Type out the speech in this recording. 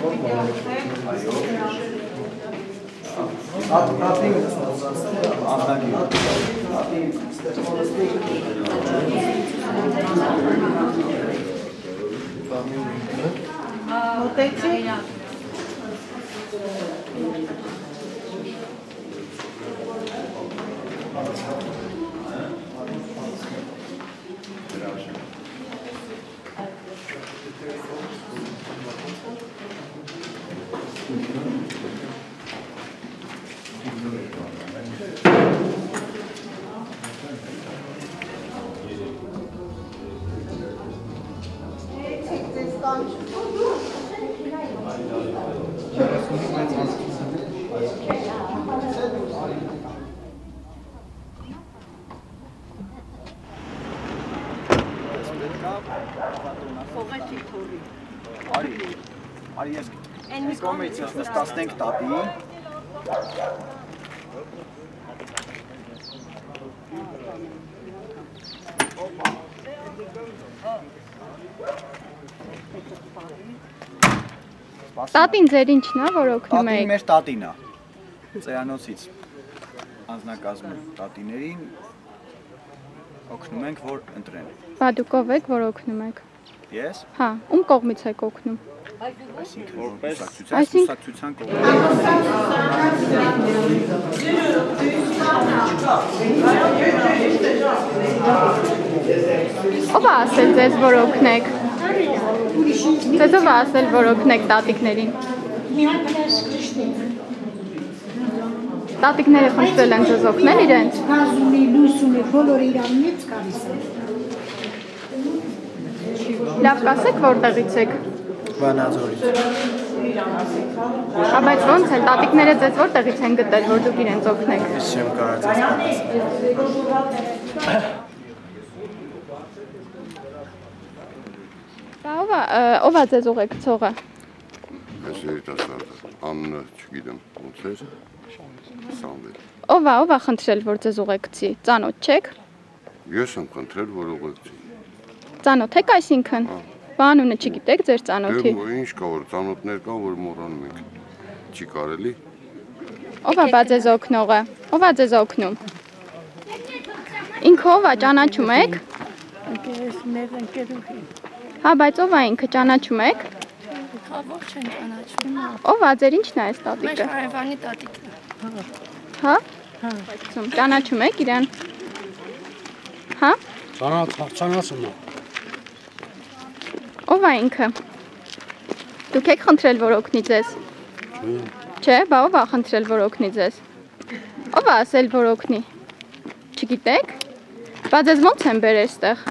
Այո։ Ատի Անդանի։ Ատի Մոտեցի։ Փողեցի թորի։ Արի։ Արի ես ես նստացնենք տատի։ Տատին ձեր ինչն է, որ օգնում Տատին եք։ մեր տատին է։ Ծերանոցից անձնակազմում տատիներին օգնում ենք, որ ընտրեն։ Բա դուք ով եք, որ օգնում եք։ Ես, Հա, ում կողմից եք օգնում։ այսինքն որպես կուսակցության կողմից Ով ասել ձեզ, որ օգնեք։ Ձեզ ով ասել, որ օգնեք տատիկներին։ Տատիկները խնդրել են ձեզ օգնել իրենց։ Գազ ունի, լույս ունի, բոլորը իրանից գալիս են։ Լավ կասեք, որտեղից եք։ Վանաձորից։ Հա, բայց ո՞նց են տատիկները ձեզ որտեղից են գտել, որ դուք իրենց օգնեք։ Ես չեմ կարած ասել։ Դա ով է, ով է ձեզ ուղեկցողը։ Այս երիտասարդը անունը չգիտեմ ոնց էր Սամվել Ով է, ով է խնդրել, որ ձեզ ուղեկցի։ Ծանոթ չեք։ ես եմ խնդրել որ ուղեկցի Ծանոթ եք այսինքն։ Բանունը չգիտեք ձեր ծանոթի։ դե ինչ կա որ ծանոթներ կան որ մոռանում ենք չի կարելի Ով է բա ձեզ օգնողը։ Ով է ձեզ օգնում։ Ինքը ով է ճանաչում եք։ Ես մեր ընկերուհի։ Հա, բայց ով է ինքը ճանաչում եք։ Հա ոչ են ճանաչում։ Ով է ձեր ինչն է այս Մեր տատիկը։ հարևանի տատիկն է։ Հա։ Այսում ճանաչում եք իրան։ Հա։ Ծանացում է։ Ով է ինքը։ Դուք եք խնդրել, որ օգնի ձեզ։ Չէ, բա ով է խնդրել, որ օգնի ձեզ։ Ով է ասել, որ օգնի։ Չգիտեք։ Բա ձեզ ո՞նց են բերել այստեղ։